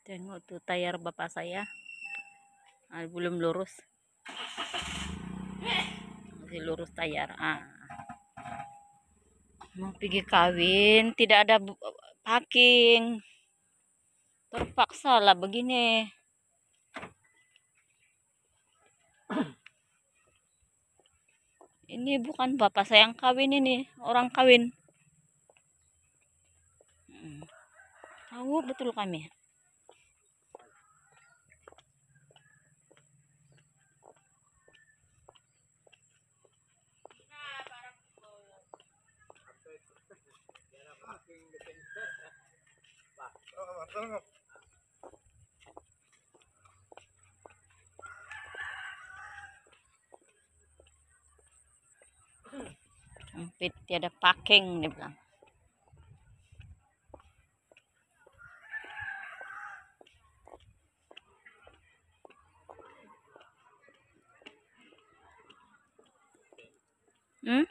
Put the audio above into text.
Tengok tuh tayar bapak saya. Ah, belum lurus. Masih lurus tayar. Ah. Mau pergi kawin, tidak ada parking. Terpaksa lah begini. Ini bukan bapak saya yang kawin ini, orang kawin. Hmm. Tahu betul kami. Sempit tiada parking dia bilang. Hmm?